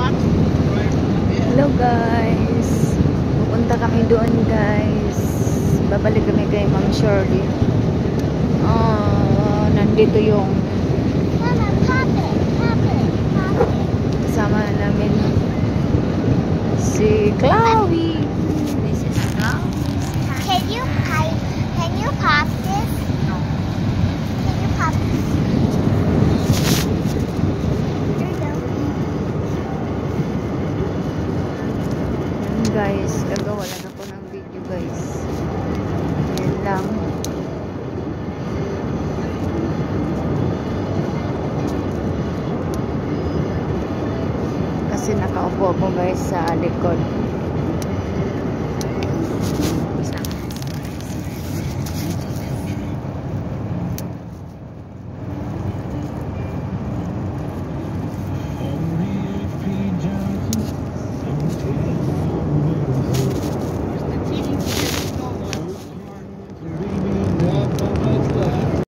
Hello guys. Pupunta kami doon guys. Babalik kami kay Ma'am Shirley. Ah, nandito yung kasama namin si Chloe. Guys, gagawalan ako ng video guys. Yan lang. Kasi nakaupo ako guys sa likod.